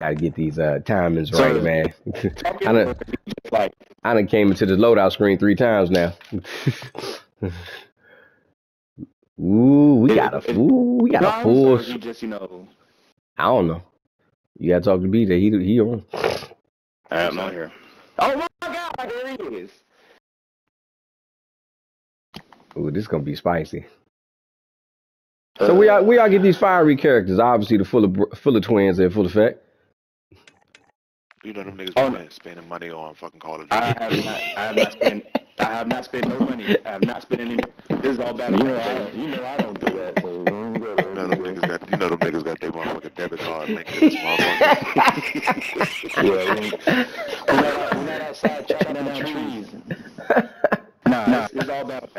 Gotta get these uh timings So- right, man. I done, like I done came into the loadout screen three times now. Ooh, we got a ooh, we got a you just you know. I don't know. You gotta talk to BJ. He he on. I'm not here. Oh my God! There he is. Ooh, this gonna be spicy. So we all we all get these fiery characters. Obviously, the full of full of twins in full effect. You know them niggas Oh, been spending money on fucking Call of Duty. I have not. I have not spent. I have not spent no money. I have not spent any. This is all bad. You know, I, you know I don't do that. So You know them niggas got you know them niggas got their motherfucking debit card linked to this motherfucker. yeah, we ain't- we're not, we're not outside chopping down trees. Nah, nah, it's, it's all about.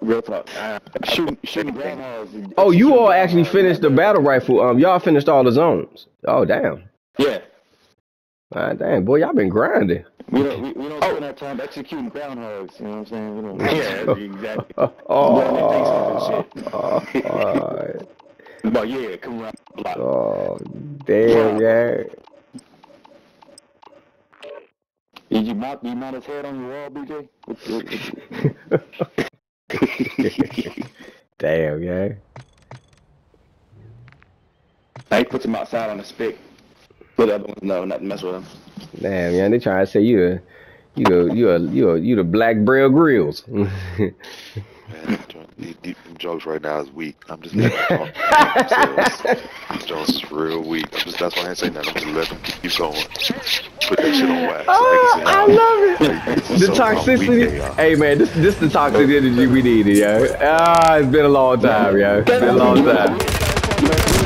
Real talk. Uh, shooting, shooting groundhogs. Oh, you all actually finished the battle rifle. Um, y'all finished all the zones. Oh damn. Yeah. Ah, damn, boy, y'all been grinding. We don't, we, we don't spend our time executing groundhogs. You know what I'm saying? We don't, yeah, exactly. Oh, oh, oh, oh, But yeah, come around the block. oh, damn, yeah. Did you mount, you mount his head on your wall, BJ? Damn, yeah. Now he puts him outside on the stick. But the other ones, no, not to mess with him. Damn, yeah. They trying to say you a, you a, you a, you a, you the Black Braille Grills. Man, these deep jokes right now is weak. I'm just letting them talk. These jokes is real weak. I'm just that's why I ain't saying nothing. I'm just letting them keep going. Put that shit on wax. oh, I love it. it. The toxicity. Hey man, this this the toxic energy we needed, yo. Ah, it's been a long time, yo. It's been a long time.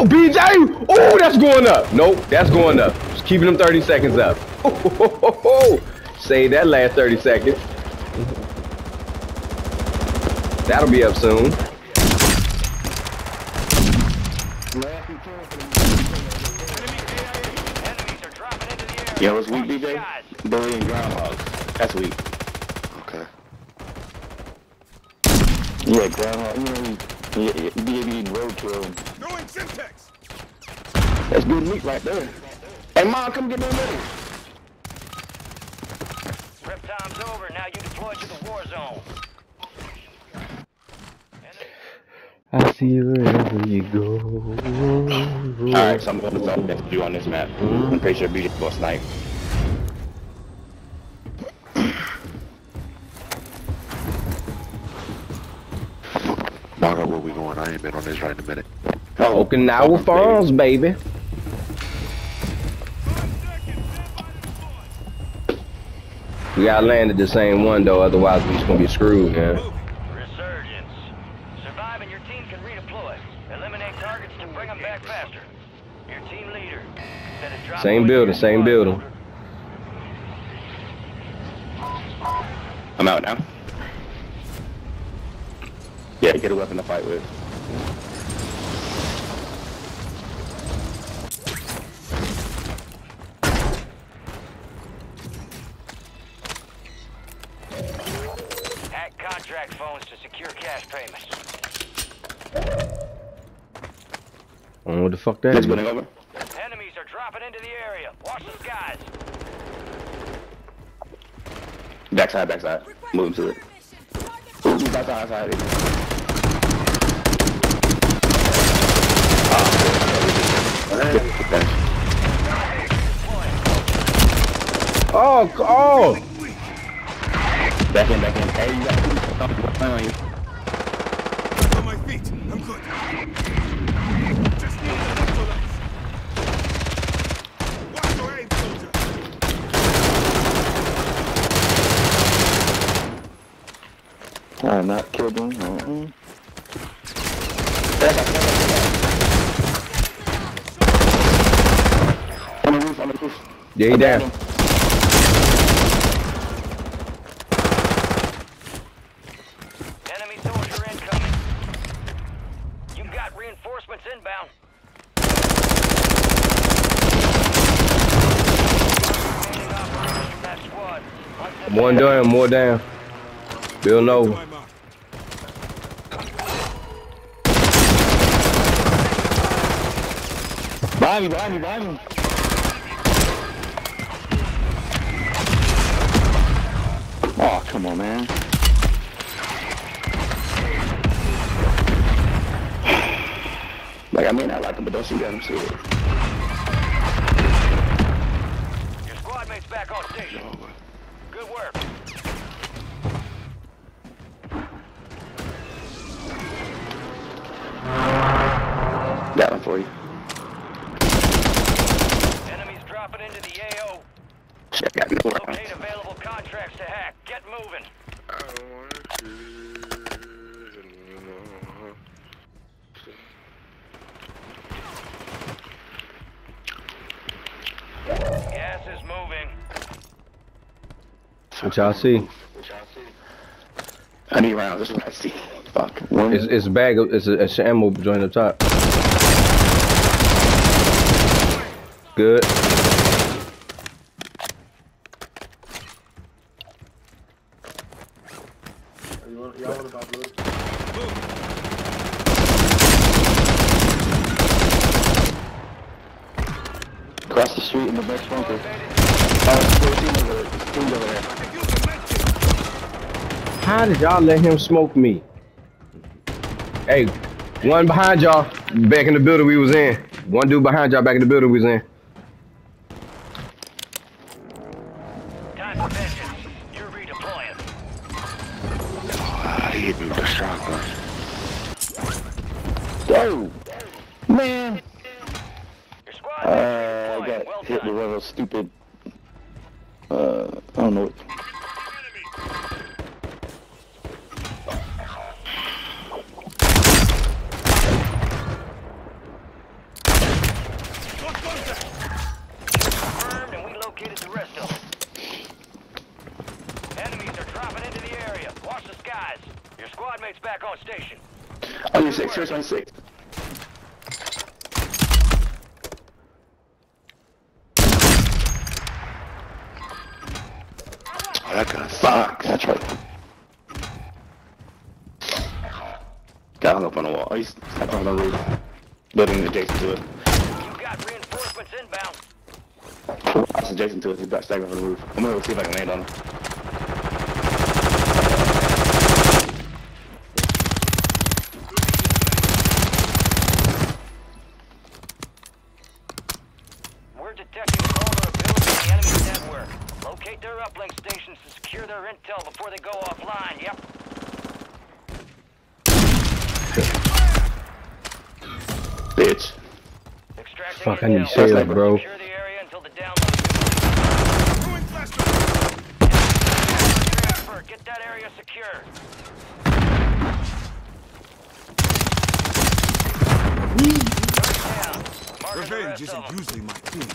Oh, BJ! Oh, that's going up. Nope, that's going up. Just keeping them 30 seconds up. Save that last 30 seconds. That'll be up soon. Yeah, what's weak, BJ? Bully and groundhogs. That's weak. Okay. Yeah, groundhog. You know, he, yeah, yeah, he be eating roadkill. Throwing Semtex. That's good meat right there. Hey, mom, come get me a minute. Prep time's over. Now you deploy to the war zone. I see you wherever you go. Alright, so I'm going to something that's do on this map. I'm pretty sure BJ will snipe. Mark out where we going. I ain't been on this right in a minute. Oh, Okinawa Farms, baby. We gotta land at the same one though, otherwise we just gonna be screwed, man. Resurgence. Survive and your team can redeploy. Eliminate targets to bring them back faster. Your team leader. Set a drop Same building, same building. I'm out now. Yeah, get a weapon to fight with. Secure cash payments. I don't know what the fuck that Next is. over. Enemies are dropping into the area. Watch the skies. Backside, backside. Move to it. Ooh, he's outside, outside. Ah, oh, oh! Back in, back in. Hey, you got two. On my feet. I'm good. Just need electrolytes. Watch your aim, soldier. I'm not killed him. Mm-mm. On the roof, on the roof. Yeah, he down. Enemy soldier incoming. You got reinforcements inbound. Remaining operators from that squad. Hunt them One down. down, more down. Bill To no. Behind me, behind me, behind me. Oh, come on, man. Like, I may not like him, but don't shoot at him, serious. Your squad mate's back on station. Good work. Got him for you. Enemies dropping into the AO. Shit, got no Locate available contracts to hack. Get moving. Gas is moving. What y'all see? I need rounds. This is what I see. Fuck. One. It's, it's a bag of, it's a, it's an ammo joint up top. Good. Across the street in the next bunker. How did y'all let him smoke me? Hey, one behind y'all, back in the building we was in. One dude behind y'all, back in the building we was in. Oh, man. Uh, I got hit with one of stupid. Uh, I don't know. What, Confirmed, and we located the rest of them. Enemies are dropping into the area. Watch the skies. Your squad mate's back on station. you're six. Six. That gun sucks. That's right. Got hung up on the wall. He's up on the roof. Building adjacent to it. You got reinforcements inbound. That's adjacent to it. He's back staggering from the roof. I'm gonna go see if I can land on him. We're detecting vulnerability in the enemy's network. Locate their uplink stations to secure their intel before they go offline. Yep. Bitch. Extracting Fuck, I need intel. shells, bro. Secure the area until the download. Throwing flashbang. Transfer. Get that area secure. Down. Marking the Revenge isn't usually my thing.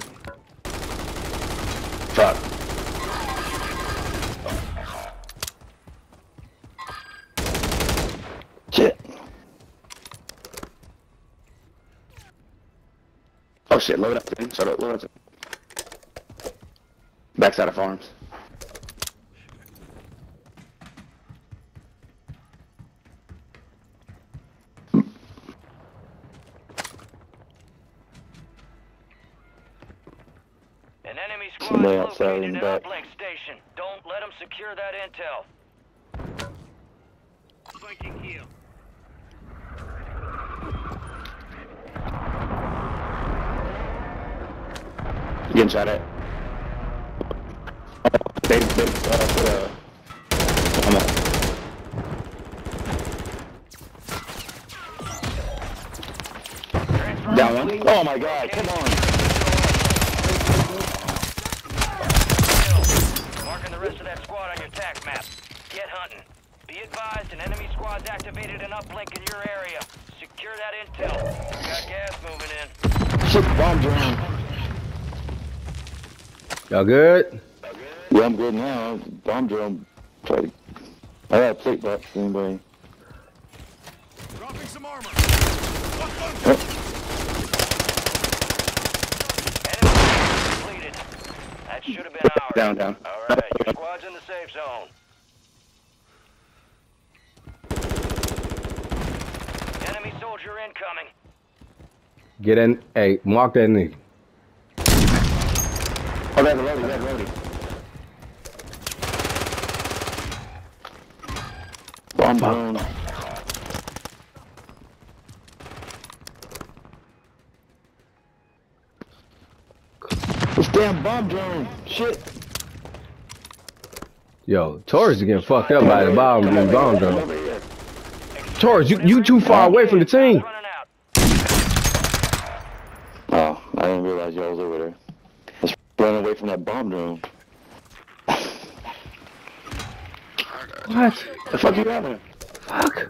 Fuck. Shit. Oh shit, load up. Shut up, load up. Backside of farms. An enemy squad outside located in in the an back. uplink station. Don't let them secure that intel. Getting shot at. They, they, uh, I'm Transfer down one. Oh my god, come on. Marking the rest of that squad on your tac map. Get hunting. Be advised, an enemy squad's activated an uplink in your area. Secure that intel. Got gas moving in. Shit, bomb down. Y'all good? Yeah, I'm good now. Bomb drill. Try to. I got a plate box. Anybody? Dropping some armor. Lock. Enemy completed. That should have been ours. Down, down. All right, your squad's in the safe zone. Enemy soldier incoming. Get in. Hey, mark that nigga. Oh, that's loading, that's loading. Bomb drone. This damn bomb drone. Shit. Yo, Taurus is getting fucked up by the bomb Come and over bomb drone. over here. Taurus, you you too far away from the team. Oh, I didn't realize y'all was over there. Let's run away from that bomb drone. What? The fuck you having? Fuck.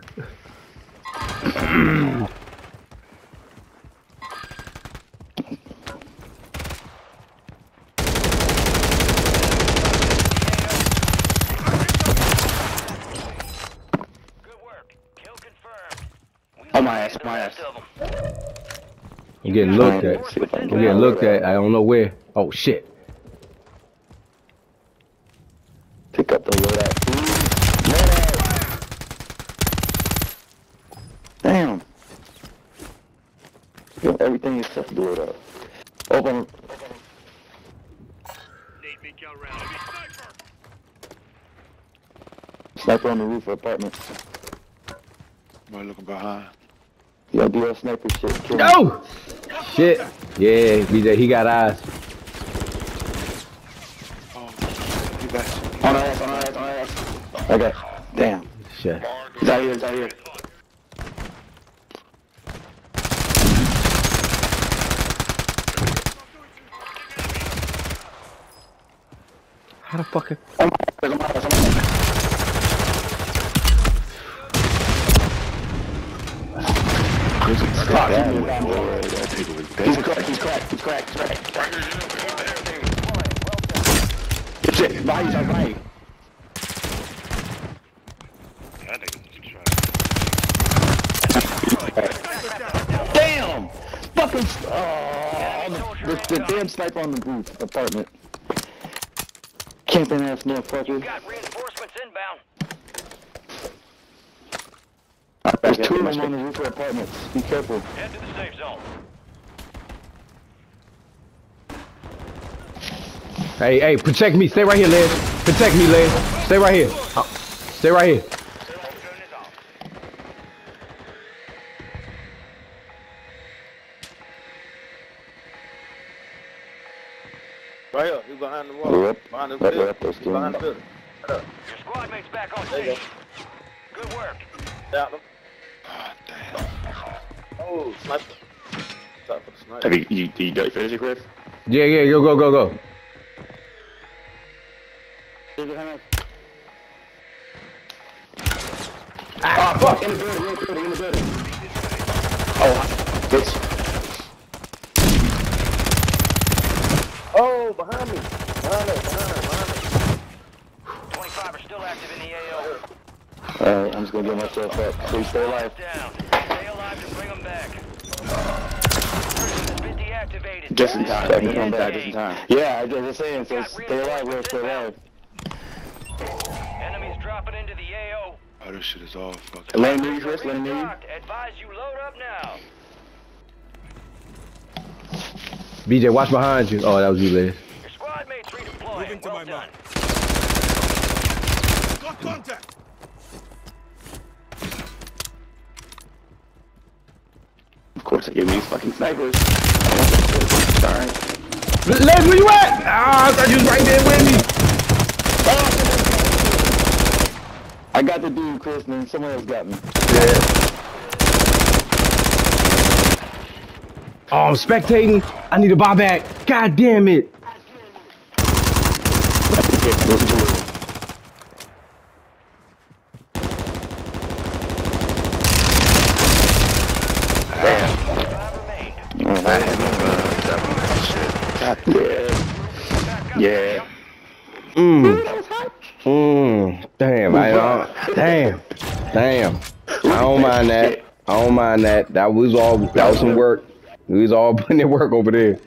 Good work. Kill confirmed. We Oh, my ass, the my ass. of 'em. I'm getting looked at. See if I can I'm getting looked at. I don't know where. Oh shit. Pick up the loadout, please. Loadout. Damn. You everything except the load up. Open. Sniper on the roof of apartment. Somebody looking behind. You gotta do that sniper shit. Kill him. No. Shit. Yeah, BJ, he got eyes. Oh, he back. On our ass, on our ass, on our ass. Okay. Damn. Shit. He's out here, he's out here. How the fuck? That nigga was He's dead. cracked, he's cracked, he's cracked, he's cracked. Good shit, behind you, behind you. That nigga was trying. Damn! Fucking. Oh, the, the damn sniper on the roof apartment. Camping ass motherfucker. Got reinforcements inbound. There's two of them on the roof of apartments. Be careful. Head to the safe zone. Hey, hey, protect me. Stay right here, Liz. Protect me, Liz. Stay right here. Stay right here. Right here, he's behind the wall. We're. Behind the We're building. up, He's behind the building. Your squad mate's back on There you station. Good work. Down him. God damn. Oh, sniper. Time for the sniper. Have sniper. you, you, you done finish it, Chris? Yeah, yeah, go, go, go, go. Ah, fuck! In the building, in the building, in the building. Oh, bitch. Oh, behind me. Behind us, behind us, behind us. 25 are still active in the AO. Alright, I'm just gonna get myself up. Please stay alive. Down. Stay alive to bring them back. Person has been deactivated. Just in time. Back Just to in time. Just in time. Yeah, I was just saying, so stay alive, we'll stay alive. Enemies dropping into the AO. Oh, this shit is all fucking. Let him near you, Chris, let him near you. Advise you load up now. BJ, watch behind you. Oh, that was you, Liz. Your squad mates redeploying. Moving to well my done. mark. Got contact. Of course, I give me these fucking snipers. I want that shit. Alright. Liz, where you at? Ah, I thought you was right there with me. I got the dude, Chris, man. Someone else got me. Oh, I'm spectating. I need to buy back. God damn it. Five remain. I had no gun. That was shit. Yeah. Yeah. Mmm. Mmm. Damn. I don't. Damn. Damn. I don't mind that. I don't mind that. That was all. That was some work. We was all putting in work over there.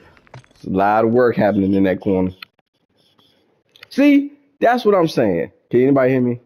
It's a lot of work happening in that corner. See, that's what I'm saying. Can anybody hear me?